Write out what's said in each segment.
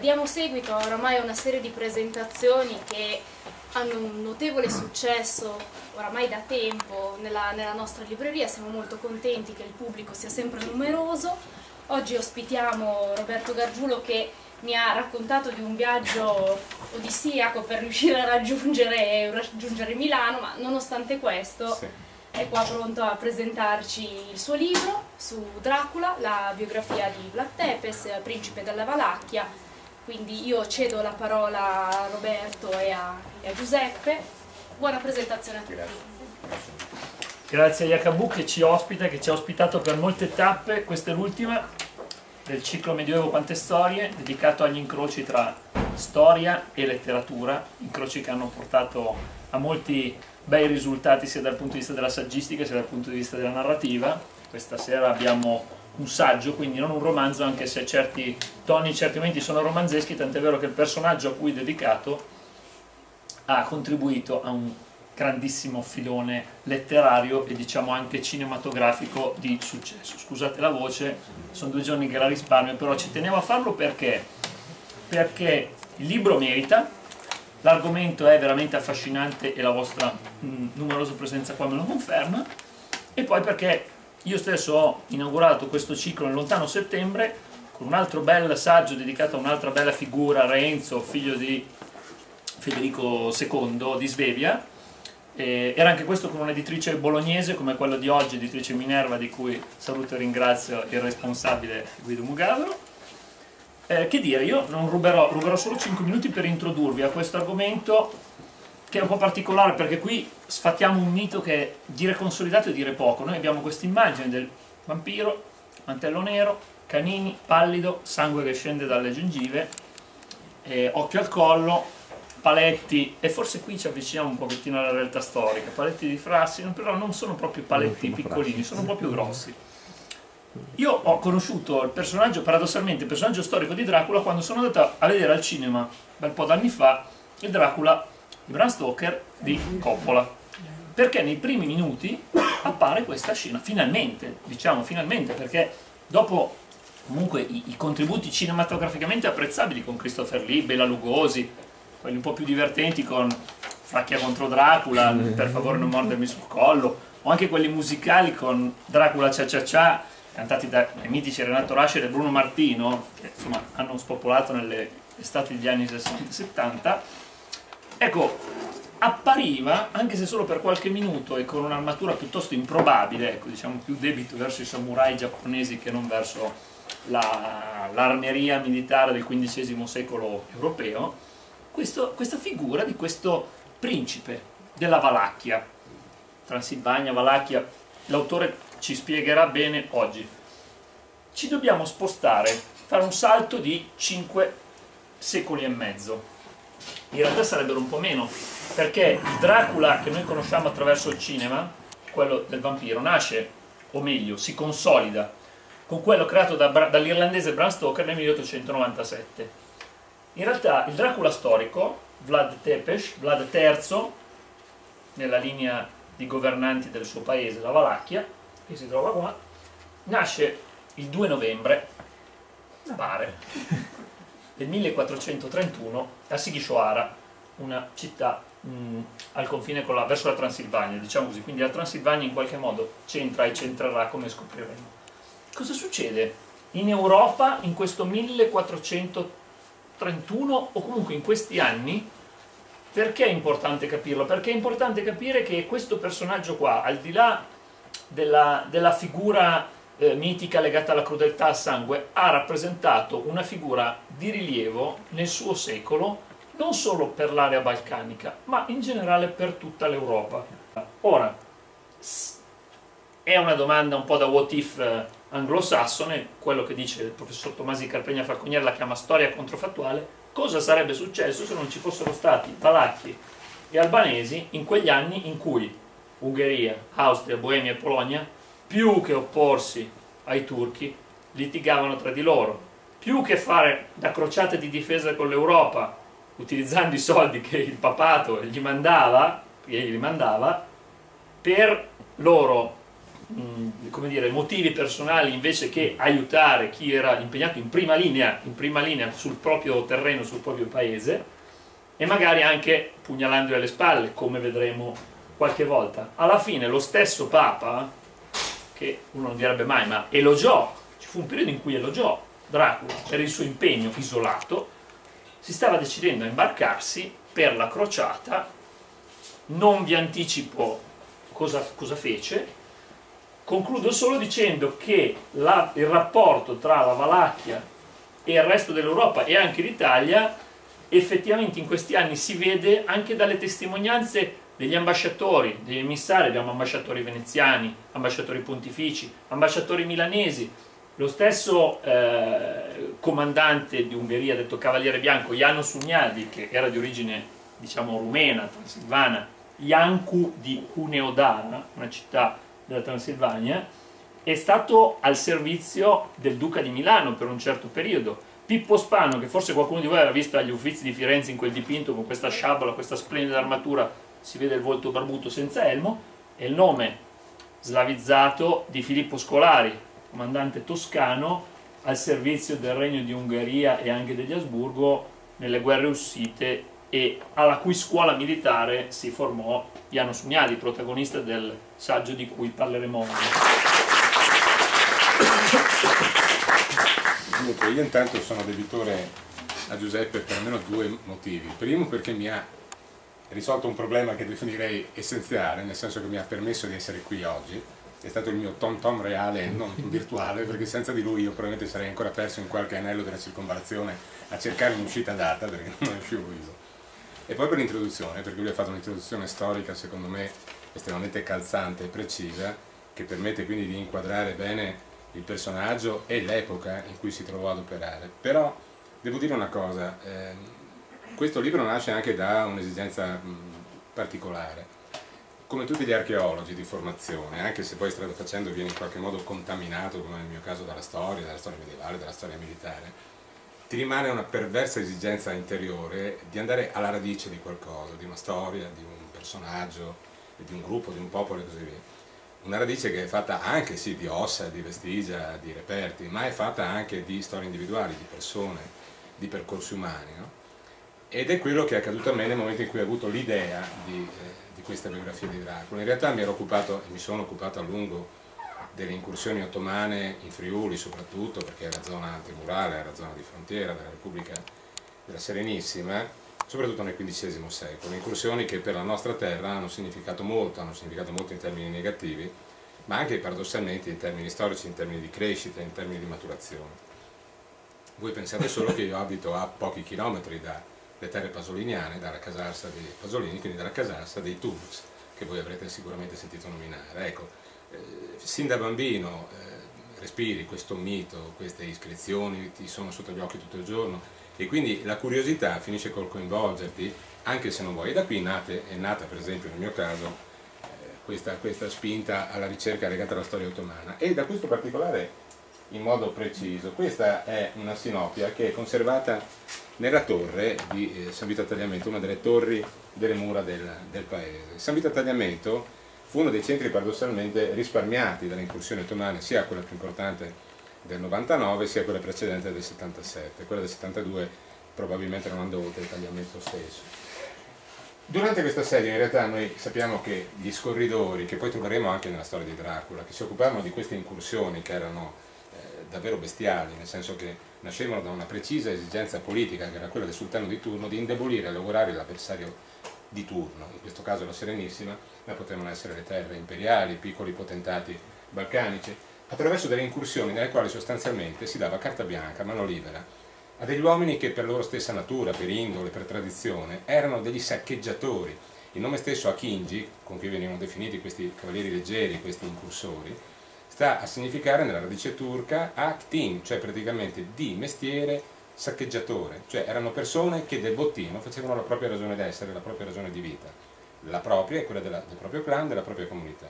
diamo seguito oramai a una serie di presentazioni che hanno un notevole successo oramai da tempo nella, nella nostra libreria, siamo molto contenti che il pubblico sia sempre numeroso. Oggi ospitiamo Roberto Gargiulo che mi ha raccontato di un viaggio odissiaco per riuscire a raggiungere, raggiungere Milano, ma nonostante questo sì. è qua pronto a presentarci il suo libro su Dracula, la biografia di Vlad Tepes, principe della Valacchia. Quindi io cedo la parola a Roberto e a, e a Giuseppe. Buona presentazione a tutti. Grazie. Grazie a Iacabu che ci ospita, che ci ha ospitato per molte tappe, questa è l'ultima del ciclo Medioevo Quante Storie, dedicato agli incroci tra storia e letteratura, incroci che hanno portato a molti bei risultati sia dal punto di vista della saggistica sia dal punto di vista della narrativa. Questa sera abbiamo un saggio, quindi non un romanzo, anche se certi toni, certi momenti sono romanzeschi, tant'è vero che il personaggio a cui è dedicato ha contribuito a un grandissimo filone letterario e diciamo anche cinematografico di successo. Scusate la voce, sono due giorni che la risparmio, però ci tenevo a farlo perché, perché il libro merita, l'argomento è veramente affascinante e la vostra mh, numerosa presenza qua me lo conferma, e poi perché io stesso ho inaugurato questo ciclo nel lontano settembre con un altro bel saggio dedicato a un'altra bella figura, Renzo, figlio di Federico II di Svevia, eh, era anche questo con un'editrice bolognese come quello di oggi, editrice Minerva, di cui saluto e ringrazio il responsabile Guido Mugavero. Eh, che dire, io non ruberò, ruberò solo 5 minuti per introdurvi a questo argomento che è un po' particolare perché qui sfattiamo un mito che è dire consolidato e dire poco. Noi abbiamo questa immagine del vampiro, mantello nero, canini, pallido, sangue che scende dalle gengive, eh, occhio al collo, paletti, e forse qui ci avviciniamo un pochettino alla realtà storica, paletti di frassi, però non sono proprio paletti non piccolini, sono proprio grossi. Io ho conosciuto il personaggio, paradossalmente, il personaggio storico di Dracula quando sono andato a vedere al cinema, un bel po' d'anni fa, il Dracula di Bram Stoker di Coppola. Perché nei primi minuti appare questa scena, finalmente, diciamo finalmente, perché dopo comunque i, i contributi cinematograficamente apprezzabili con Christopher Lee, Bela Lugosi, quelli un po' più divertenti con Fracchia contro Dracula, per favore non mordermi sul collo, o anche quelli musicali con Dracula Cia Cia Cia, cantati dai mitici Renato Rascher e Bruno Martino, che insomma hanno spopolato nelle estati degli anni 60-70. Ecco, appariva, anche se solo per qualche minuto e con un'armatura piuttosto improbabile, ecco, diciamo più debito verso i samurai giapponesi che non verso l'armeria la, militare del XV secolo europeo, questo, questa figura di questo principe della Valacchia, Transilvania, Valacchia, l'autore ci spiegherà bene oggi. Ci dobbiamo spostare, fare un salto di 5 secoli e mezzo. In realtà sarebbero un po' meno, perché il Dracula che noi conosciamo attraverso il cinema, quello del vampiro, nasce, o meglio, si consolida con quello creato da, dall'irlandese Bram Stoker nel 1897 in realtà il Dracula storico, Vlad Tepes, Vlad III, nella linea di governanti del suo paese, la Valacchia, che si trova qua, nasce il 2 novembre, pare, del 1431 a Sighishoara, una città mh, al confine con la, verso la Transilvania, diciamo così, quindi la Transilvania in qualche modo c'entra e c'entrerà come scopriremo. Cosa succede in Europa in questo 1431? 31 o comunque in questi anni, perché è importante capirlo? Perché è importante capire che questo personaggio qua, al di là della, della figura eh, mitica legata alla crudeltà al sangue, ha rappresentato una figura di rilievo nel suo secolo, non solo per l'area balcanica, ma in generale per tutta l'Europa. Ora, è una domanda un po' da what if eh, anglosassone, quello che dice il professor Tomasi Carpegna Falconiere la chiama storia controfattuale, cosa sarebbe successo se non ci fossero stati valacchi e albanesi in quegli anni in cui Ungheria, Austria, Boemia e Polonia, più che opporsi ai turchi, litigavano tra di loro, più che fare da crociate di difesa con l'Europa, utilizzando i soldi che il papato gli mandava, gli mandava per loro mh, come dire, motivi personali invece che aiutare chi era impegnato in prima, linea, in prima linea sul proprio terreno, sul proprio paese e magari anche pugnalandoli alle spalle, come vedremo qualche volta. Alla fine lo stesso Papa, che uno non direbbe mai, ma elogiò, ci fu un periodo in cui elogiò Dracula per il suo impegno isolato, si stava decidendo a imbarcarsi per la crociata, non vi anticipo cosa, cosa fece, concludo solo dicendo che la, il rapporto tra la Valacchia e il resto dell'Europa e anche l'Italia effettivamente in questi anni si vede anche dalle testimonianze degli ambasciatori, degli emissari, abbiamo ambasciatori veneziani, ambasciatori pontifici, ambasciatori milanesi, lo stesso eh, comandante di Ungheria, detto Cavaliere Bianco, Iano Sugnadi, che era di origine diciamo rumena, transilvana, Iancu di Huneodara, una città della Transilvania, è stato al servizio del duca di Milano per un certo periodo. Pippo Spano, che forse qualcuno di voi aveva visto agli Uffizi di Firenze in quel dipinto con questa sciabola, questa splendida armatura, si vede il volto barbuto senza elmo, è il nome slavizzato di Filippo Scolari, comandante toscano al servizio del regno di Ungheria e anche degli Asburgo nelle guerre ussite e alla cui scuola militare si formò Iano Sugnali, protagonista del saggio di cui parleremo oggi. Io intanto sono debitore a Giuseppe per almeno due motivi. Primo perché mi ha risolto un problema che definirei essenziale, nel senso che mi ha permesso di essere qui oggi, è stato il mio tom tom reale e non virtuale perché senza di lui io probabilmente sarei ancora perso in qualche anello della circonvalazione a cercare un'uscita data perché non riuscivo io. E poi per l'introduzione perché lui ha fatto un'introduzione storica secondo me estremamente calzante e precisa che permette quindi di inquadrare bene il personaggio e l'epoca in cui si trovò ad operare. Però devo dire una cosa eh, questo libro nasce anche da un'esigenza particolare come tutti gli archeologi di formazione, anche se poi strada facendo viene in qualche modo contaminato, come nel mio caso dalla storia, dalla storia medievale, dalla storia militare, ti rimane una perversa esigenza interiore di andare alla radice di qualcosa, di una storia, di un personaggio, di un gruppo, di un popolo e così via. Una radice che è fatta anche sì di ossa, di vestigia, di reperti, ma è fatta anche di storie individuali, di persone, di percorsi umani. No? Ed è quello che è accaduto a me nel momento in cui ho avuto l'idea di eh, di questa biografia di Dracula. In realtà mi ero occupato, mi sono occupato a lungo delle incursioni ottomane in Friuli soprattutto perché era zona antimurale, era zona di frontiera della Repubblica della Serenissima, soprattutto nel XV secolo. Incursioni che per la nostra terra hanno significato molto, hanno significato molto in termini negativi, ma anche paradossalmente in termini storici, in termini di crescita, in termini di maturazione. Voi pensate solo che io abito a pochi chilometri da le terre pasoliniane dalla casarsa dei Pasolini, quindi dalla casarsa dei Turks, che voi avrete sicuramente sentito nominare. Ecco, eh, sin da bambino eh, respiri questo mito, queste iscrizioni ti sono sotto gli occhi tutto il giorno e quindi la curiosità finisce col coinvolgerti, anche se non vuoi. E da qui nate, è nata per esempio nel mio caso eh, questa, questa spinta alla ricerca legata alla storia ottomana e da questo particolare in modo preciso. Questa è una sinopia che è conservata nella torre di eh, San Vito a Tagliamento, una delle torri delle mura del, del, paese. San Vito a Tagliamento fu uno dei centri paradossalmente risparmiati dalle incursioni ottomane, sia quella più importante del 99 sia quella precedente del 77. Quella del 72 probabilmente non andò oltre il tagliamento stesso. Durante questa serie in realtà noi sappiamo che gli scorridori, che poi troveremo anche nella storia di Dracula, che si occupavano di queste incursioni che erano davvero bestiali, nel senso che nascevano da una precisa esigenza politica, che era quella del sultano di turno, di indebolire e logorare l'avversario di turno, in questo caso la Serenissima, ma potevano essere le terre imperiali, piccoli potentati balcanici, attraverso delle incursioni nelle quali sostanzialmente si dava carta bianca, mano libera, a degli uomini che per loro stessa natura, per indole, per tradizione, erano degli saccheggiatori. Il nome stesso Akinji, con cui venivano definiti questi cavalieri leggeri, questi incursori, sta a significare nella radice turca actin, cioè praticamente di mestiere saccheggiatore, cioè erano persone che del bottino facevano la propria ragione d'essere, la propria ragione di vita, la propria e quella della, del proprio clan, della propria comunità.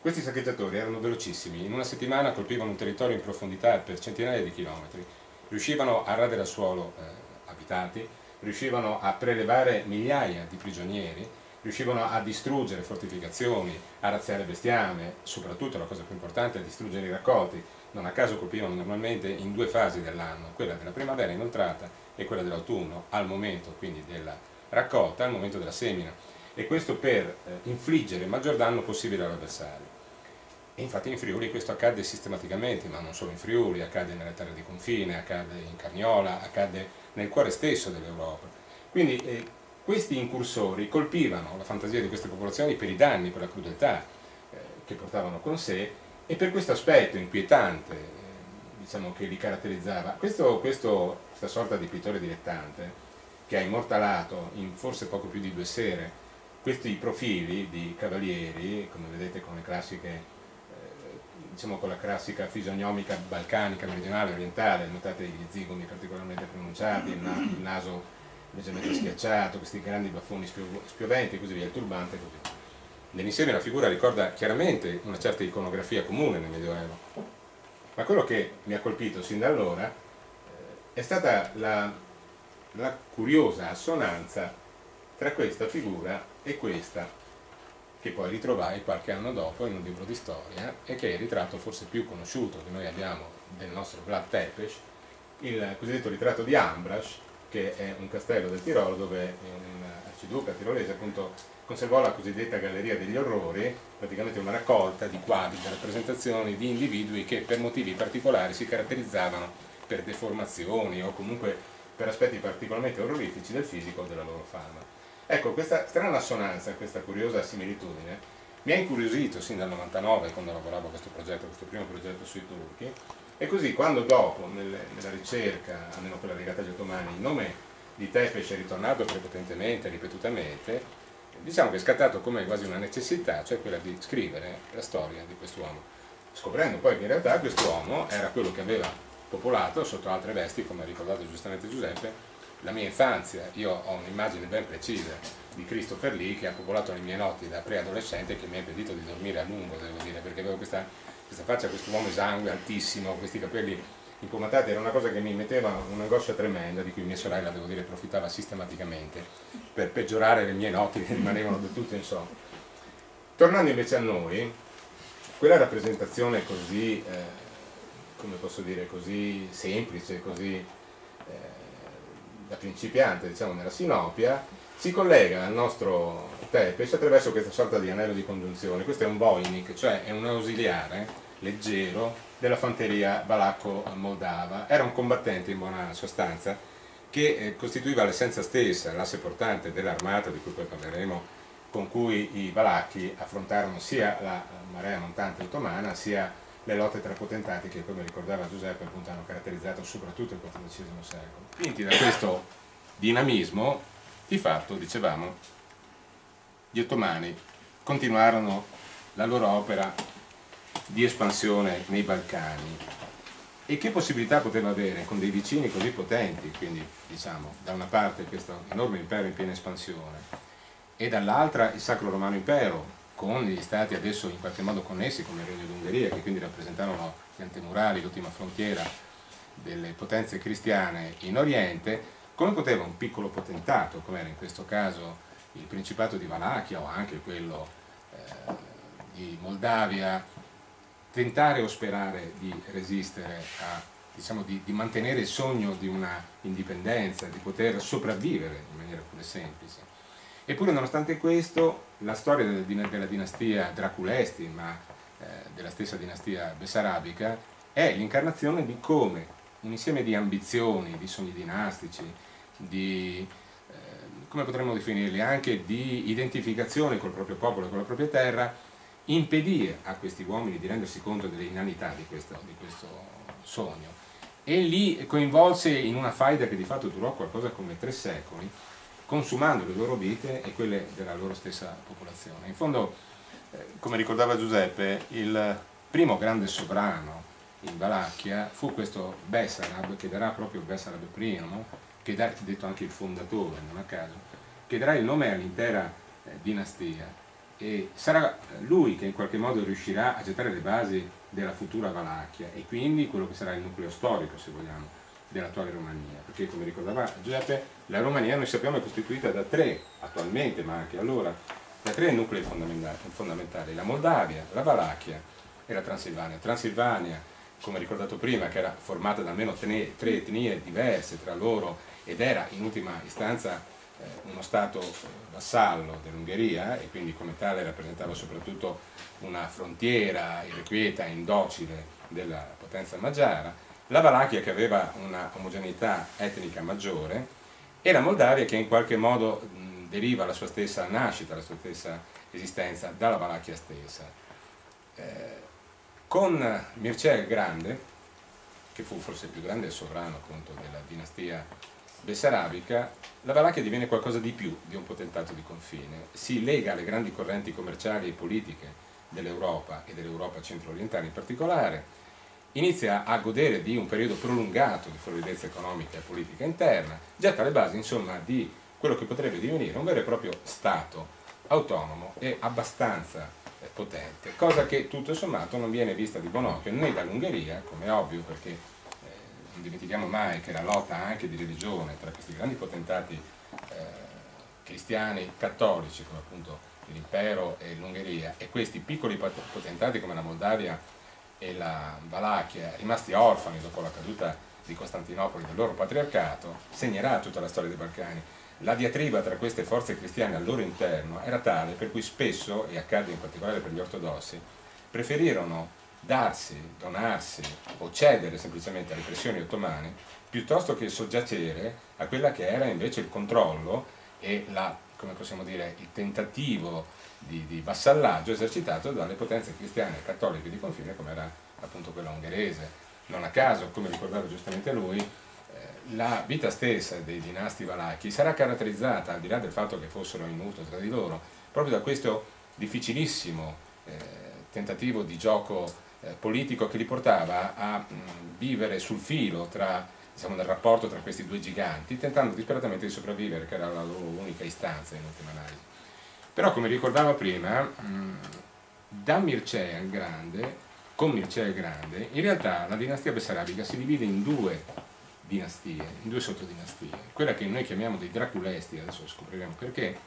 Questi saccheggiatori erano velocissimi, in una settimana colpivano un territorio in profondità per centinaia di chilometri, riuscivano a radere al suolo eh, abitati, riuscivano a prelevare migliaia di prigionieri, riuscivano a distruggere fortificazioni, a razziare bestiame, soprattutto la cosa più importante è distruggere i raccolti. Non a caso colpivano normalmente in due fasi dell'anno, quella della primavera inoltrata e quella dell'autunno, al momento quindi della raccolta, al momento della semina. E questo per eh, infliggere il maggior danno possibile all'avversario. E infatti in Friuli questo accade sistematicamente, ma non solo in Friuli, accade nelle terre di confine, accade in Carniola, accade nel cuore stesso dell'Europa. Quindi eh, questi incursori colpivano la fantasia di queste popolazioni per i danni, per la crudeltà eh, che portavano con sé e per questo aspetto inquietante eh, diciamo, che li caratterizzava. Questo, questo, questa sorta di pittore dilettante che ha immortalato in forse poco più di due sere questi profili di cavalieri, come vedete con le classiche eh, diciamo con la classica fisionomica balcanica, meridionale, orientale, notate gli zigomi particolarmente pronunciati, il, na il naso leggermente schiacciato, questi grandi baffoni spioventi e così via, il turbante e così. Nell'insieme la figura ricorda chiaramente una certa iconografia comune nel Medioevo, ma quello che mi ha colpito sin da allora eh, è stata la, la curiosa assonanza tra questa figura e questa che poi ritrovai qualche anno dopo in un libro di storia e che è il ritratto forse più conosciuto che noi abbiamo del nostro Vlad Tepes, il cosiddetto ritratto di Ambras, che è un castello del Tirolo dove un arciduca tirolese appunto conservò la cosiddetta Galleria degli Orrori, praticamente una raccolta di quadri, di rappresentazioni di individui che per motivi particolari si caratterizzavano per deformazioni o comunque per aspetti particolarmente orrorifici del fisico o della loro fama. Ecco, questa strana assonanza, questa curiosa similitudine, mi ha incuriosito sin dal 99 quando lavoravo a questo progetto, questo primo progetto sui turchi, e così quando dopo, nel, nella ricerca, almeno quella legata agli ottomani, il nome di Tepes è ritornato prepotentemente, ripetutamente, diciamo che è scattato come quasi una necessità, cioè quella di scrivere la storia di quest'uomo, scoprendo poi che in realtà quest'uomo era quello che aveva popolato sotto altre vesti, come ha ricordato giustamente Giuseppe, la mia infanzia. Io ho un'immagine ben precisa di Christopher Lee che ha popolato le mie notti da preadolescente e che mi ha impedito di dormire a lungo, devo dire, perché avevo questa questa faccia, questo uomo esangue, altissimo, questi capelli impomatati, era una cosa che mi metteva un'angoscia tremenda, di cui mia sorella, devo dire, profittava sistematicamente per peggiorare le mie notti che rimanevano del tutto insonne. Tornando invece a noi, quella rappresentazione così, eh, come posso dire, così semplice, così eh, da principiante, diciamo, nella sinopia, si collega al nostro Tepes attraverso questa sorta di anello di congiunzione. Questo è un Voynich, cioè è un ausiliare leggero della fanteria valacco-moldava. Era un combattente in buona sostanza che eh, costituiva l'essenza stessa, l'asse portante dell'armata, di cui poi parleremo, con cui i valacchi affrontarono sia la marea montante ottomana sia le lotte tra potentati che, come ricordava Giuseppe, appunto hanno caratterizzato soprattutto il XIV secolo. Quindi da questo dinamismo di fatto, dicevamo, gli ottomani continuarono la loro opera di espansione nei Balcani. E che possibilità poteva avere con dei vicini così potenti, quindi diciamo da una parte questo enorme impero in piena espansione e dall'altra il Sacro Romano Impero con gli stati adesso in qualche modo connessi come il Regno d'Ungheria che quindi rappresentavano gli antemurali, l'ultima frontiera delle potenze cristiane in Oriente come poteva un piccolo potentato, come era in questo caso il Principato di Valachia o anche quello eh, di Moldavia, tentare o sperare di resistere a, diciamo, di, di, mantenere il sogno di una indipendenza, di poter sopravvivere in maniera pure semplice. Eppure nonostante questo la storia della, dinastia Draculesti, ma eh, della stessa dinastia Bessarabica, è l'incarnazione di come un insieme di ambizioni, di sogni dinastici, di, come potremmo definirli, anche di identificazione col proprio popolo e con la propria terra, impedì a questi uomini di rendersi conto dell'inanità di di questo sogno e li coinvolse in una faida che di fatto durò qualcosa come tre secoli, consumando le loro vite e quelle della loro stessa popolazione. In fondo, eh, come ricordava Giuseppe, il primo grande sovrano in Valacchia fu questo Bessarab, che darà proprio Bessarab I, che dà, detto anche il fondatore, non a caso, che darà il nome all'intera eh, dinastia e sarà lui che in qualche modo riuscirà a gettare le basi della futura Valacchia e quindi quello che sarà il nucleo storico, se vogliamo, dell'attuale Romania, perché come ricordava Giuseppe, la Romania noi sappiamo è costituita da tre, attualmente, ma anche allora, da tre nuclei fondamentali, la Moldavia, la Valachia e la Transilvania. Transilvania, come ricordato prima, che era formata da almeno tre etnie diverse tra loro ed era in ultima istanza eh, uno Stato vassallo dell'Ungheria e quindi come tale rappresentava soprattutto una frontiera irrequieta e indocile della potenza magiara, la Valachia che aveva una omogeneità etnica maggiore e la Moldavia che in qualche modo deriva la sua stessa nascita, la sua stessa esistenza dalla Valachia stessa. Eh, con Mircea il Grande, che fu forse il più grande sovrano appunto della dinastia bessarabica, la Valachia diviene qualcosa di più di un potentato di confine, si lega alle grandi correnti commerciali e politiche dell'Europa e dell'Europa centro-orientale in particolare, inizia a godere di un periodo prolungato di floridezza economica e politica interna, getta le basi insomma di quello che potrebbe divenire un vero e proprio Stato autonomo e abbastanza eh, potente, cosa che tutto sommato non viene vista di buon occhio né dall'Ungheria, come è ovvio perché non dimentichiamo mai che la lotta anche di religione tra questi grandi potentati eh, cristiani cattolici come appunto l'impero e l'Ungheria e questi piccoli potentati come la Moldavia e la Valachia, rimasti orfani dopo la caduta di Costantinopoli del loro patriarcato, segnerà tutta la storia dei Balcani. La diatriba tra queste forze cristiane al loro interno era tale per cui spesso, e accade in particolare per gli ortodossi, preferirono darsi, donarsi o cedere semplicemente alle pressioni ottomane piuttosto che soggiacere a quella che era invece il controllo e la dire, il tentativo di, di, vassallaggio esercitato dalle potenze cristiane e cattoliche di confine come era appunto quella ungherese. Non a caso, come ricordava giustamente lui, eh, la vita stessa dei dinasti valachi sarà caratterizzata, al di là del fatto che fossero in muto tra di loro, proprio da questo difficilissimo eh, tentativo di gioco politico che li portava a mh, vivere sul filo tra diciamo, nel rapporto tra questi due giganti, tentando disperatamente di sopravvivere, che era la loro unica istanza in ultima analisi. Però, come ricordavo prima, mh, da Mircea il Grande, con Mircea il Grande, in realtà la dinastia bessarabica si divide in due dinastie, in due sottodinastie. Quella che noi chiamiamo dei Draculesti, adesso scopriremo perché,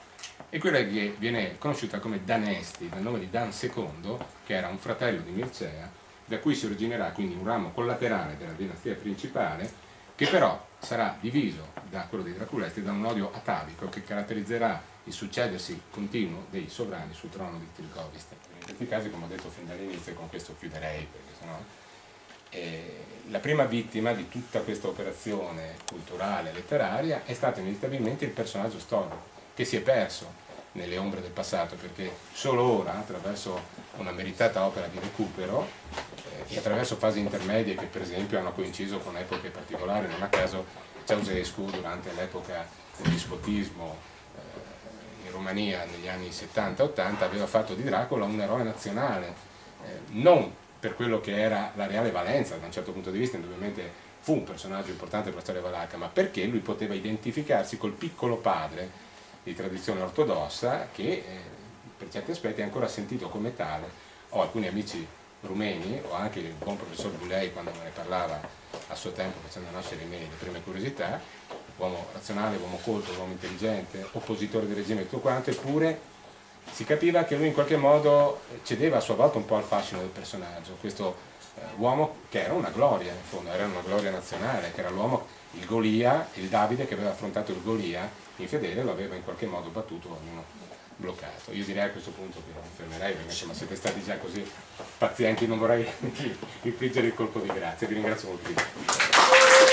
e quella che viene conosciuta come Danesti, dal nome di Dan II, che era un fratello di Mircea, da cui si originerà quindi un ramo collaterale della dinastia principale, che però sarà diviso da quello dei Draculesti da un odio atavico che caratterizzerà il succedersi continuo dei sovrani sul trono di Tilgovist. In questi casi, come ho detto fin dall'inizio, con questo chiuderei, perché sennò... Eh, la prima vittima di tutta questa operazione culturale e letteraria è stato inevitabilmente il personaggio storico, che si è perso nelle ombre del passato, perché solo ora, attraverso una meritata opera di recupero eh, e attraverso fasi intermedie che per esempio hanno coinciso con epoche particolari, non a caso Ceausescu durante l'epoca del dispotismo eh, in Romania negli anni 70-80 aveva fatto di Dracula un eroe nazionale, eh, non per quello che era la reale valenza da un certo punto di vista, indubbiamente fu un personaggio importante per la storia valacca, ma perché lui poteva identificarsi col piccolo padre di tradizione ortodossa che eh, per certi aspetti è ancora sentito come tale. Ho alcuni amici rumeni, o anche il buon professor Bulei quando me ne parlava a suo tempo facendo nascere in me le prime curiosità, uomo razionale, uomo colto, uomo intelligente, oppositore del regime e tutto quanto, eppure si capiva che lui in qualche modo cedeva a sua volta un po' al fascino del personaggio, questo eh, uomo che era una gloria in fondo, era una gloria nazionale, che era l'uomo, il Golia, il Davide che aveva affrontato il Golia infedele lo aveva in qualche modo battuto o almeno bloccato. Io direi a questo punto che mi fermerei perché insomma siete stati già così pazienti, non vorrei infliggere il colpo di grazia, vi ringrazio molto.